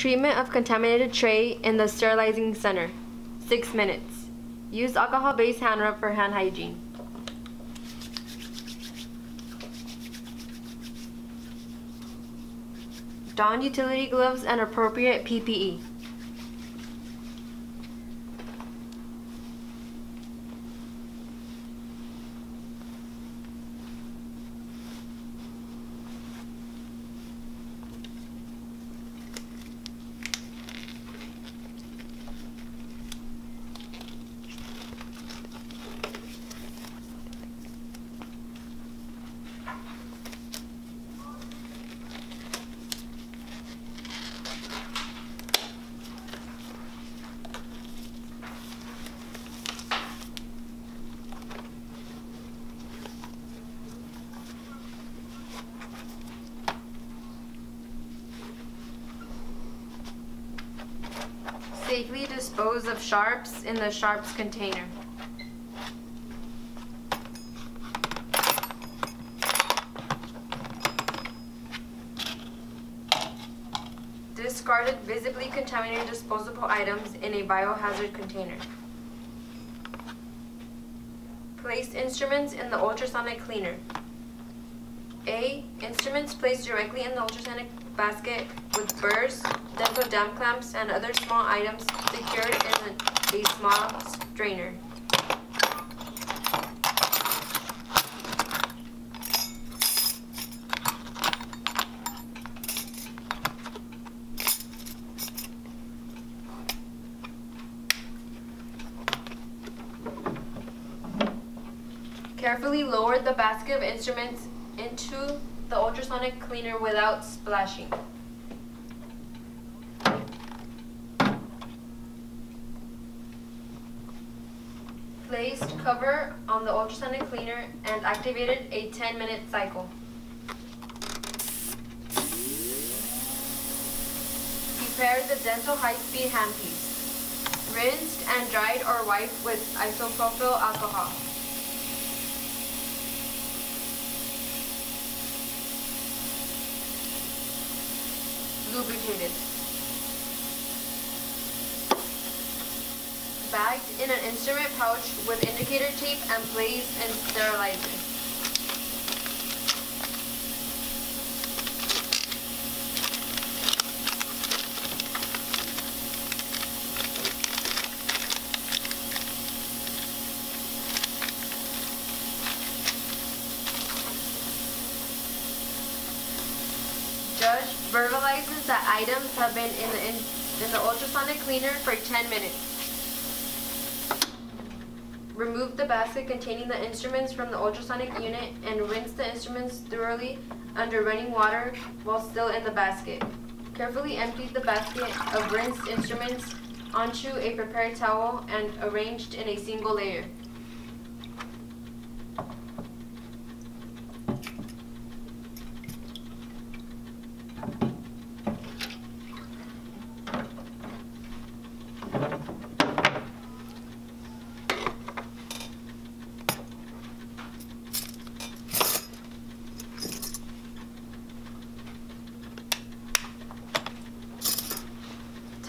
Treatment of contaminated tray in the sterilizing center. 6 minutes. Use alcohol-based hand rub for hand hygiene. Don utility gloves and appropriate PPE. Safely dispose of sharps in the sharps container. Discarded visibly contaminated disposable items in a biohazard container. Place instruments in the ultrasonic cleaner. A. Instruments placed directly in the ultrasonic basket with burrs, dental dam clamps, and other small items secured in a small strainer. Carefully lower the basket of instruments into the ultrasonic cleaner without splashing. Placed cover on the ultrasonic cleaner and activated a 10 minute cycle. Prepare the dental high-speed handpiece. Rinsed and dried or wiped with isopropyl alcohol. Lubricated. Bagged in an instrument pouch with indicator tape and placed in sterilizer. Judge verbalizes that items have been in the, in, in the ultrasonic cleaner for 10 minutes. Remove the basket containing the instruments from the ultrasonic unit and rinse the instruments thoroughly under running water while still in the basket. Carefully empty the basket of rinsed instruments onto a prepared towel and arranged in a single layer.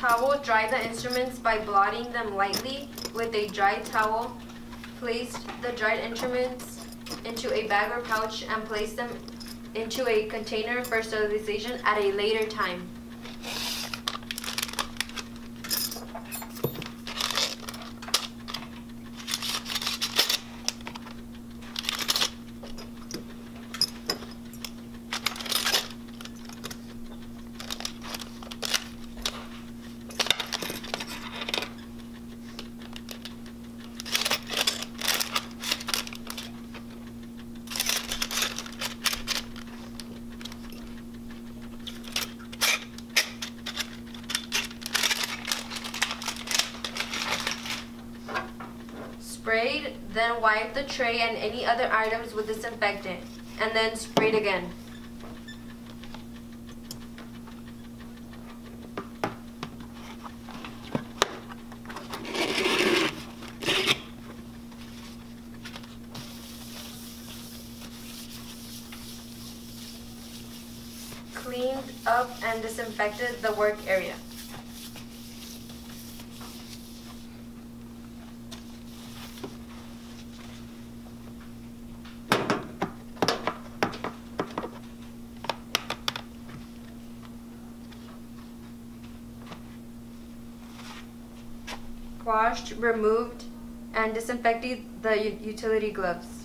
Towel dry the instruments by blotting them lightly with a dry towel. Place the dried instruments into a bag or pouch and place them into a container for sterilization at a later time. Sprayed, then wipe the tray and any other items with disinfectant, and then sprayed again. Cleaned up and disinfected the work area. Washed, removed, and disinfected the utility gloves.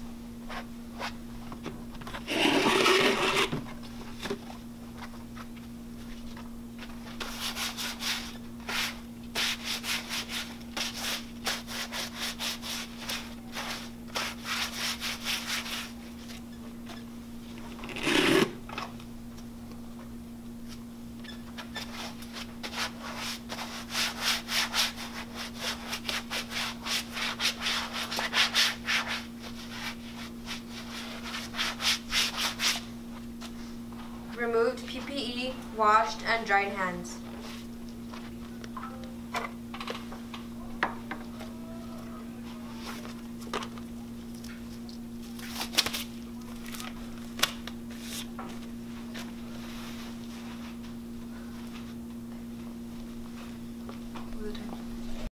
removed PPE, washed, and dried hands.